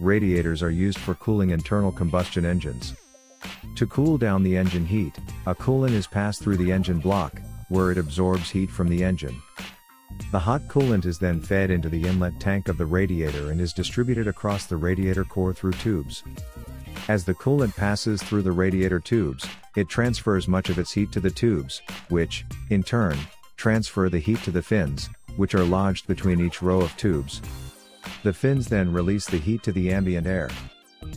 Radiators are used for cooling internal combustion engines. To cool down the engine heat, a coolant is passed through the engine block, where it absorbs heat from the engine. The hot coolant is then fed into the inlet tank of the radiator and is distributed across the radiator core through tubes. As the coolant passes through the radiator tubes, it transfers much of its heat to the tubes, which, in turn, transfer the heat to the fins, which are lodged between each row of tubes. The fins then release the heat to the ambient air.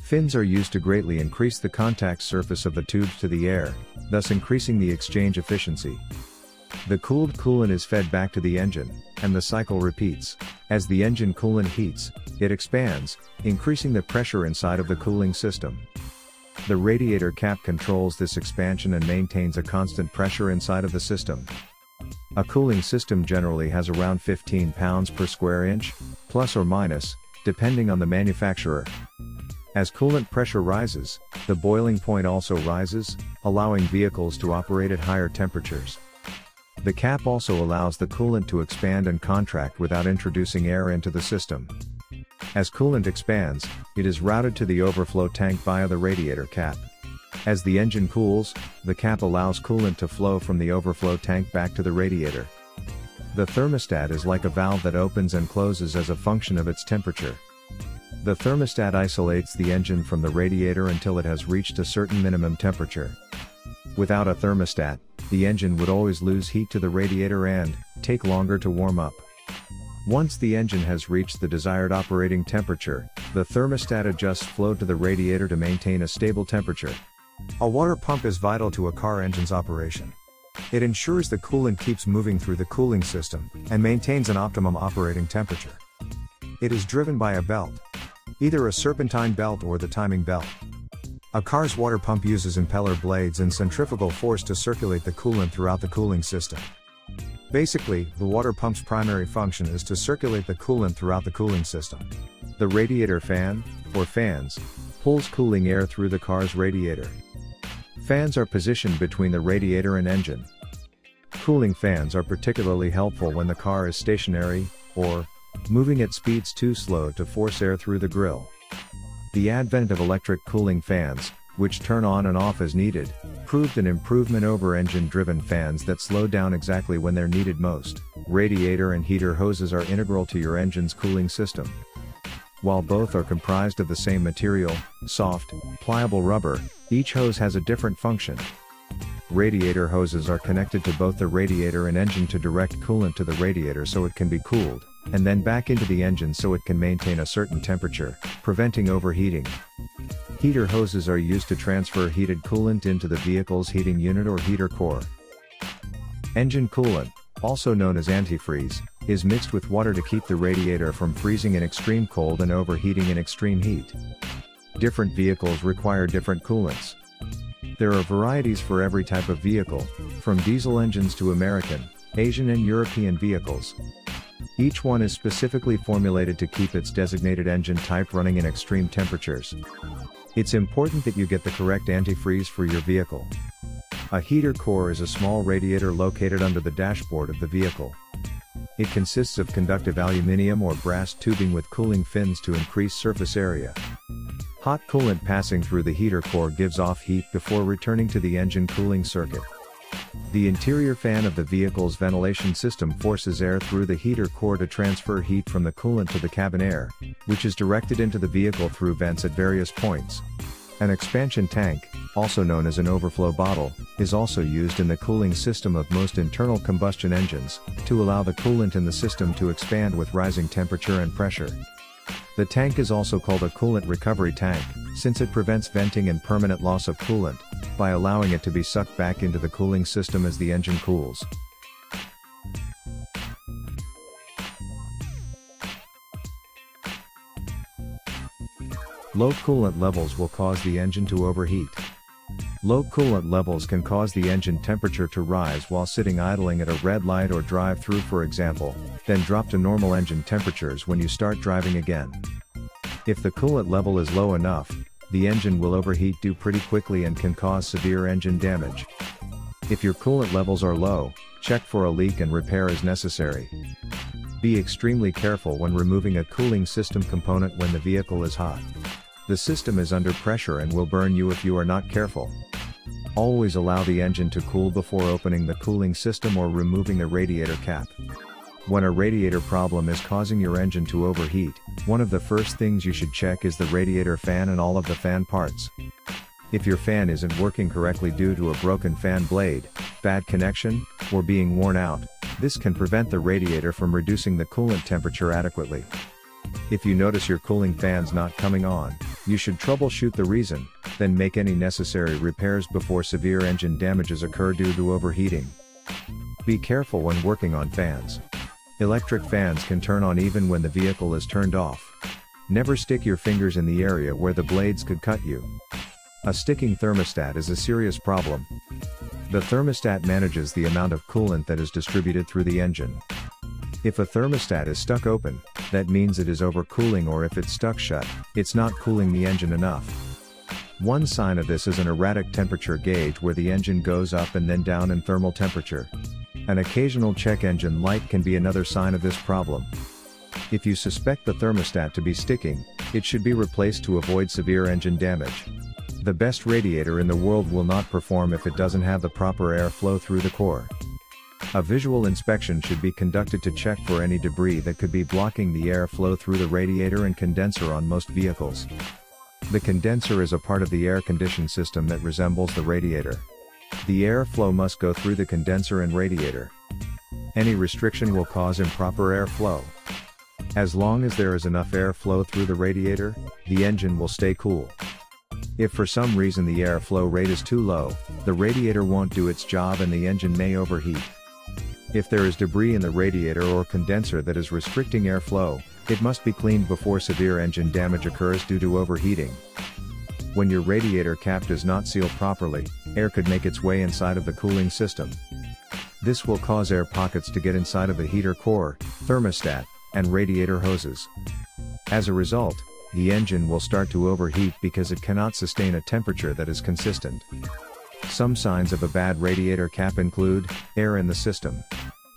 Fins are used to greatly increase the contact surface of the tubes to the air, thus increasing the exchange efficiency. The cooled coolant is fed back to the engine, and the cycle repeats. As the engine coolant heats, it expands, increasing the pressure inside of the cooling system. The radiator cap controls this expansion and maintains a constant pressure inside of the system. A cooling system generally has around 15 pounds per square inch, plus or minus, depending on the manufacturer. As coolant pressure rises, the boiling point also rises, allowing vehicles to operate at higher temperatures. The cap also allows the coolant to expand and contract without introducing air into the system. As coolant expands, it is routed to the overflow tank via the radiator cap. As the engine cools, the cap allows coolant to flow from the overflow tank back to the radiator. The thermostat is like a valve that opens and closes as a function of its temperature. The thermostat isolates the engine from the radiator until it has reached a certain minimum temperature. Without a thermostat, the engine would always lose heat to the radiator and take longer to warm up. Once the engine has reached the desired operating temperature, the thermostat adjusts flow to the radiator to maintain a stable temperature. A water pump is vital to a car engine's operation. It ensures the coolant keeps moving through the cooling system and maintains an optimum operating temperature. It is driven by a belt, either a serpentine belt or the timing belt. A car's water pump uses impeller blades and centrifugal force to circulate the coolant throughout the cooling system. Basically, the water pump's primary function is to circulate the coolant throughout the cooling system. The radiator fan, or fans, pulls cooling air through the car's radiator. Fans are positioned between the radiator and engine. Cooling fans are particularly helpful when the car is stationary, or moving at speeds too slow to force air through the grille. The advent of electric cooling fans, which turn on and off as needed, proved an improvement over engine driven fans that slow down exactly when they're needed most. Radiator and heater hoses are integral to your engine's cooling system. While both are comprised of the same material, soft, pliable rubber, each hose has a different function. Radiator hoses are connected to both the radiator and engine to direct coolant to the radiator so it can be cooled, and then back into the engine so it can maintain a certain temperature, preventing overheating. Heater hoses are used to transfer heated coolant into the vehicle's heating unit or heater core. Engine coolant, also known as antifreeze, is mixed with water to keep the radiator from freezing in extreme cold and overheating in extreme heat. Different vehicles require different coolants. There are varieties for every type of vehicle, from diesel engines to American, Asian and European vehicles. Each one is specifically formulated to keep its designated engine type running in extreme temperatures. It's important that you get the correct antifreeze for your vehicle. A heater core is a small radiator located under the dashboard of the vehicle. It consists of conductive aluminium or brass tubing with cooling fins to increase surface area. Hot coolant passing through the heater core gives off heat before returning to the engine cooling circuit. The interior fan of the vehicle's ventilation system forces air through the heater core to transfer heat from the coolant to the cabin air, which is directed into the vehicle through vents at various points. An expansion tank, also known as an overflow bottle, is also used in the cooling system of most internal combustion engines, to allow the coolant in the system to expand with rising temperature and pressure. The tank is also called a coolant recovery tank, since it prevents venting and permanent loss of coolant, by allowing it to be sucked back into the cooling system as the engine cools. Low coolant levels will cause the engine to overheat. Low coolant levels can cause the engine temperature to rise while sitting idling at a red light or drive through for example, then drop to normal engine temperatures when you start driving again. If the coolant level is low enough, the engine will overheat due pretty quickly and can cause severe engine damage. If your coolant levels are low, check for a leak and repair is necessary. Be extremely careful when removing a cooling system component when the vehicle is hot. The system is under pressure and will burn you if you are not careful. Always allow the engine to cool before opening the cooling system or removing the radiator cap. When a radiator problem is causing your engine to overheat, one of the first things you should check is the radiator fan and all of the fan parts. If your fan isn't working correctly due to a broken fan blade, bad connection, or being worn out, this can prevent the radiator from reducing the coolant temperature adequately. If you notice your cooling fans not coming on, you should troubleshoot the reason, then make any necessary repairs before severe engine damages occur due to overheating. Be careful when working on fans. Electric fans can turn on even when the vehicle is turned off. Never stick your fingers in the area where the blades could cut you. A sticking thermostat is a serious problem. The thermostat manages the amount of coolant that is distributed through the engine. If a thermostat is stuck open, that means it is overcooling or if it's stuck shut, it's not cooling the engine enough. One sign of this is an erratic temperature gauge where the engine goes up and then down in thermal temperature. An occasional check engine light can be another sign of this problem. If you suspect the thermostat to be sticking, it should be replaced to avoid severe engine damage. The best radiator in the world will not perform if it doesn't have the proper air flow through the core. A visual inspection should be conducted to check for any debris that could be blocking the air flow through the radiator and condenser on most vehicles. The condenser is a part of the air condition system that resembles the radiator. The air flow must go through the condenser and radiator. Any restriction will cause improper air flow. As long as there is enough air flow through the radiator, the engine will stay cool. If for some reason the air flow rate is too low, the radiator won't do its job and the engine may overheat. If there is debris in the radiator or condenser that is restricting airflow, it must be cleaned before severe engine damage occurs due to overheating. When your radiator cap does not seal properly, air could make its way inside of the cooling system. This will cause air pockets to get inside of the heater core, thermostat, and radiator hoses. As a result, the engine will start to overheat because it cannot sustain a temperature that is consistent. Some signs of a bad radiator cap include, air in the system,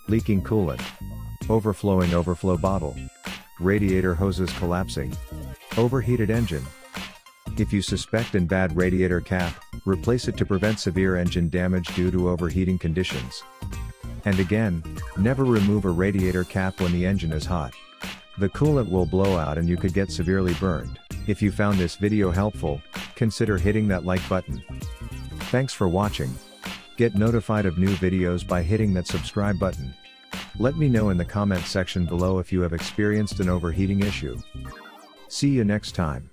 leaking coolant, overflowing overflow bottle, radiator hoses collapsing, overheated engine. If you suspect an bad radiator cap, replace it to prevent severe engine damage due to overheating conditions. And again, never remove a radiator cap when the engine is hot. The coolant will blow out and you could get severely burned. If you found this video helpful, consider hitting that like button. Thanks for watching. Get notified of new videos by hitting that subscribe button. Let me know in the comment section below if you have experienced an overheating issue. See you next time.